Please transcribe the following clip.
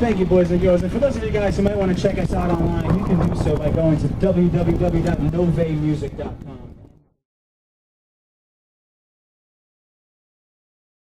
Thank you, boys and girls. And for those of you guys who might want to check us out online, you can do so by going to www.novaemusic.com.